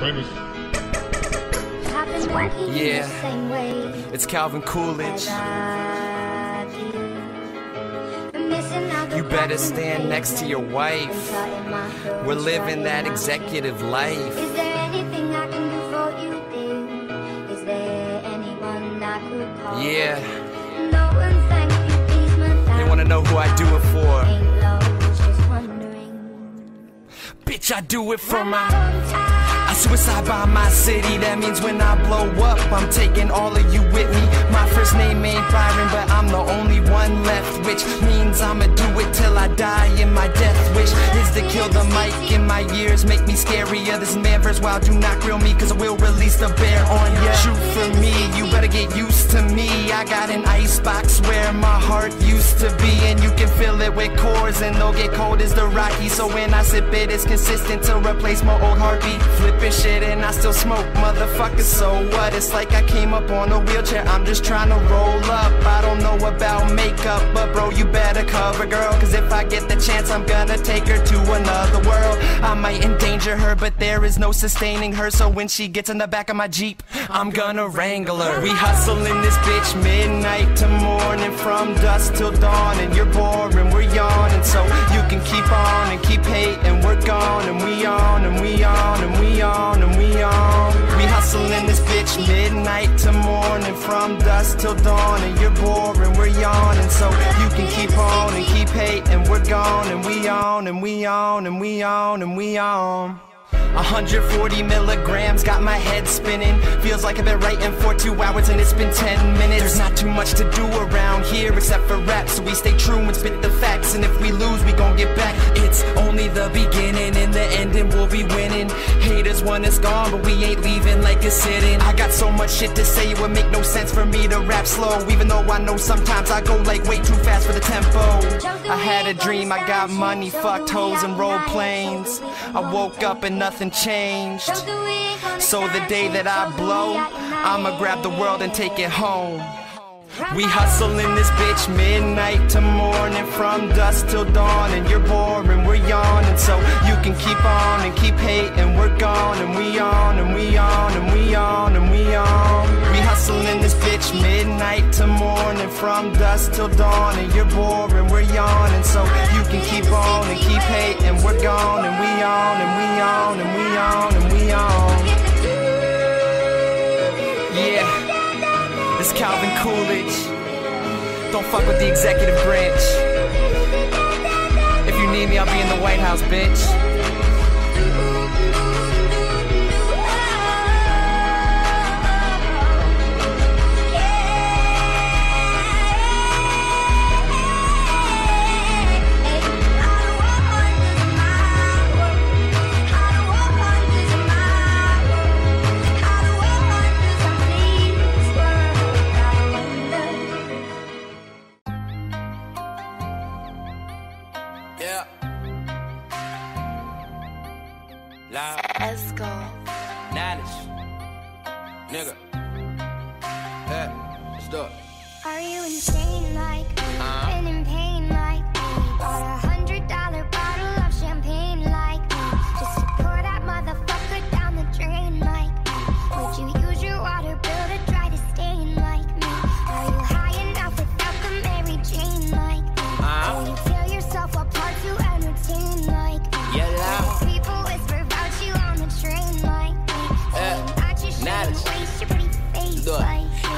Famous. Yeah, it's Calvin Coolidge. You better stand next to your wife. We're living that executive life. Is there anything I can do for you, dear? Is there anyone I could call? Yeah, No one thank you, please, my they wanna know who I do it for. Ain't lost, just wondering. Bitch, I do it for my. Suicide by my city, that means when I blow up, I'm taking all of you with me. My first name ain't Byron, but I'm the only one left, which means I'ma do it till I die. And my death wish is to kill the mic in my ears, make me scarier. This is man versus wild, do not grill me, cause I will release the bear on ya. Shoot for me, you better get used to me. I got an icebox where my heart used to be, and you can fill it with cores, and they'll get cold as the Rocky. So when I sip it, it's consistent to replace my old heartbeat. Flipping shit, and I still smoke, motherfucker. So what? It's like I came up on a wheelchair. I'm just trying to roll up. I don't know about makeup, but bro, you better cover, girl. Cause if I get the chance, I'm gonna take her to another world. I might endanger her, but there is no sustaining her. So when she gets in the back of my Jeep, I'm gonna wrangle her. We hustling this bitch midnight to morning, from dusk till dawn. And you're boring, we're yawning. So you can keep on and keep hating. We're gone, and we on, and we on, and we on, and we on. We hustling this bitch midnight to morning, from dusk till dawn. And you're boring, we're yawning. So you can keep on and keep hating. We're gone, and we on, and we on, and we on, and we on. 140 milligrams got my head spinning. Feels like I've been writing for two hours and it's been 10 minutes. There's not too much to do around here except for rap, so we stay true and spit the facts. And if we lose, we gon' get back. It's only the beginning, Want us gone, but we ain't leaving like it's sitting. I got so much shit to say, it would make no sense for me to rap slow. Even though I know sometimes I go like way too fast for the tempo. I had a dream, I got money, fucked hoes and role planes. I woke up and nothing changed. So the day that I blow, I'ma grab the world and take it home. We hustling this bitch midnight to morning, from dusk till dawn, and you're boring, we're yawning. So you can keep on and keep hating, we're gone, midnight to morning, from dusk till dawn, and you're boring, we're yawning. So you can keep on and keep hating, we're gone, and we on, and we on, and we on, and we on. Yeah. It's Calvin Coolidge. Don't fuck with the executive branch. If you need me, I'll be in the White House, bitch. Loud. Esco. Nanish. Nigga. Hey, let's do it. Are you insane like? Uh-huh. Been in pain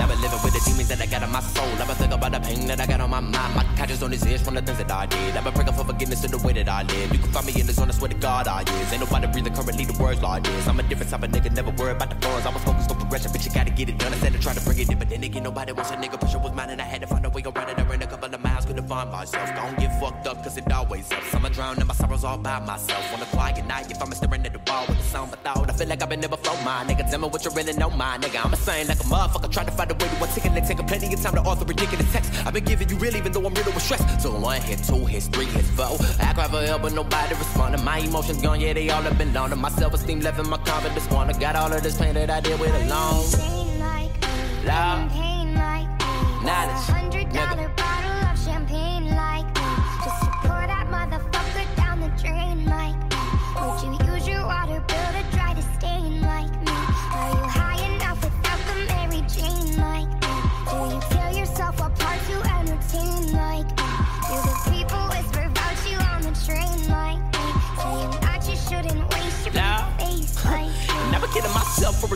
I've been living with the demons that I got on my soul. I've about the pain that I got on my mind. My conscience on his edge from the things that I did. I've been praying for forgiveness in the way that I live. You can find me in the zone, I swear to God I is. Ain't nobody breathing currently the words like this. I'm a different type of nigga, never worry about the funds. I was focused on progression, bitch, you gotta get it done. I said to try to bring it in, but then again, nobody wants a nigga. Pressure was mine, and I had to find a way around it. I ran a couple of miles, couldn't find myself. Don't get fucked up, cause it always helps. I'ma drown in my sorrows all by myself. On a quiet night, if I'm staring at wall with the sound of thought, I feel like I've been there before. My nigga, tell me what you really know, my nigga. I'm a saying like a motherfucker, trying to find a way to one ticket. They take a plenty of time to author ridiculous text. I've been giving you real, even though I'm riddled with stress. So one hit, two hits, three hits, four. I cry for help, but nobody responded. My emotions gone, yeah, they all have been loaned. My self-esteem left and my confidence. I got all of this pain that I did with alone. Like me. Loud. Been in pain like Knowledge. a hundred dollar bottle of champagne like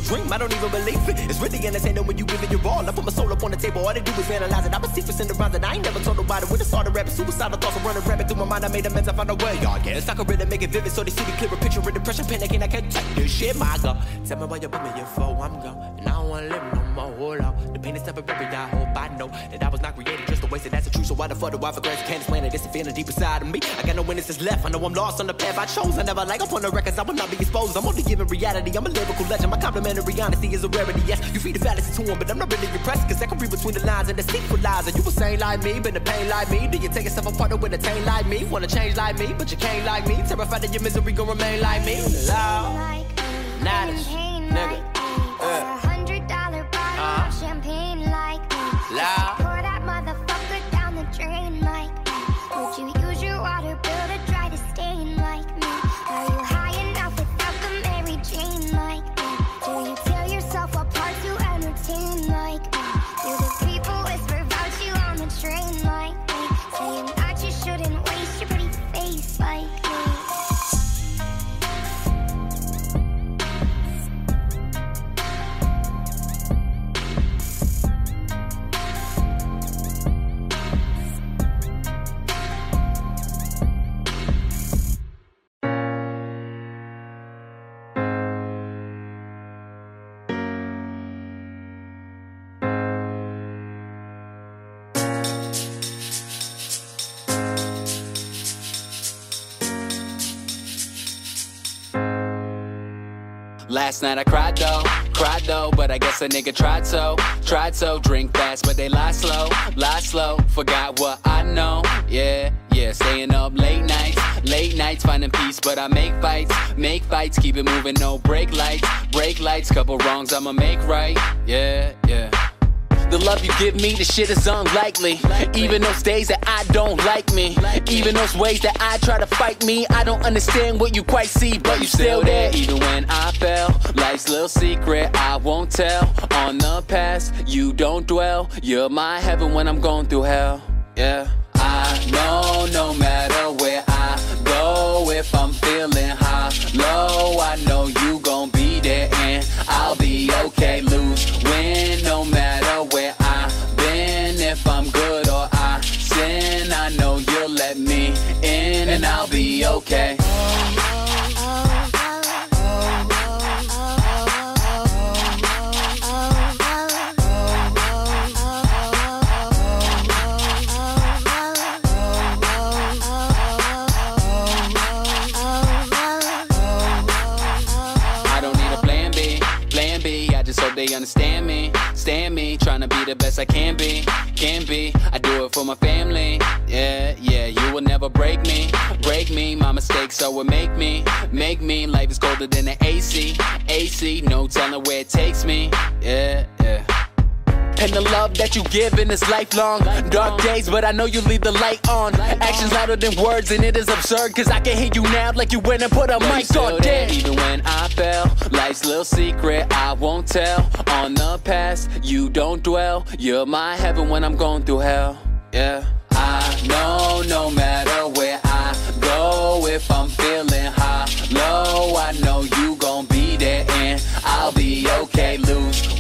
dream. I don't even believe it. It's really entertaining when you give it your all. I put my soul up on the table. All they do is analyze it. I been secrets in the rhymes that I ain't never told nobody. When I started rapping, suicidal thoughts are running rampant through my mind. I made amends. I found a way. I guess I could really make it vivid so they see the clearer picture of depression, panicking. I can't take this shit, my God. Tell me why you put me in for. I'm gone, and I don't wanna live no on. The pain is temporary. I hope I know that I was not created just to waste it. That's the truth. So why the fuck do I for grace can't explain it? It's a feeling deep inside of me. I got no witnesses left. I know I'm lost on the path I chose. I never like up on the records. I will not be exposed. I'm only giving reality. I'm a lyrical legend. My complimentary honesty is a rarity. Yes, you feed the fallacy to him, but I'm not really impressed. Cause I can read between the lines and the secret lies. And you were saying like me, been the pain like me. Do you take yourself apart with a taint like me? Wanna change like me, but you can't like me. Terrified that your misery gon' remain like me. Loud. Like Last night I cried though, cried though, but I guess a nigga tried so, tried so. Drink fast, but they lie slow, lie slow. Forgot what I know, yeah, yeah. Staying up late nights, late nights, finding peace, but I make fights, make fights, keep it moving, no brake lights, brake lights. Couple wrongs I'ma make right, yeah, yeah. The love you give me, the shit is unlikely. Even those days that I don't like me. Even those ways that I try to fight me. I don't understand what you quite see, but you still there. Even when I fell, life's little secret I won't tell. On the past, you don't dwell. You're my heaven when I'm going through hell. Yeah. I know no matter where I go, if I'm feeling high, low, I know you gon' Understand me, stand me. Trying to be the best I can be, can be. I do it for my family, yeah, yeah. You will never break me, break me. My mistakes, so will make me, make me. Life is colder than the AC, AC. No telling where it takes me, yeah, yeah. And the love that you give in is lifelong. Dark days, but I know you leave the light on. Actions louder than words, and it is absurd. Cause I can hear you now like you went and put a mic on. Damn. Even when I fell, life's little secret I won't tell. On the past, you don't dwell. You're my heaven when I'm going through hell. Yeah. I know no matter where I go, if I'm feeling high, low, I know you gon' be there and I'll be okay. Lose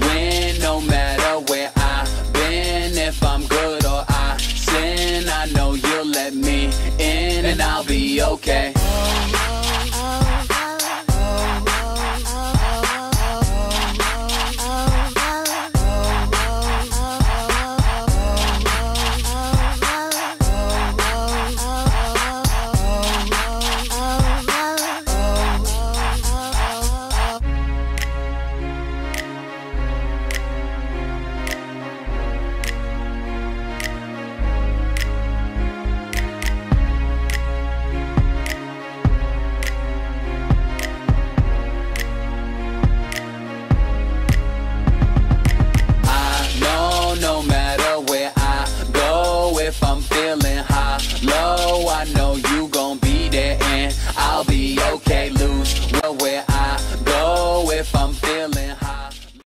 if I'm good or I sin, I know you'll let me in and I'll be okay.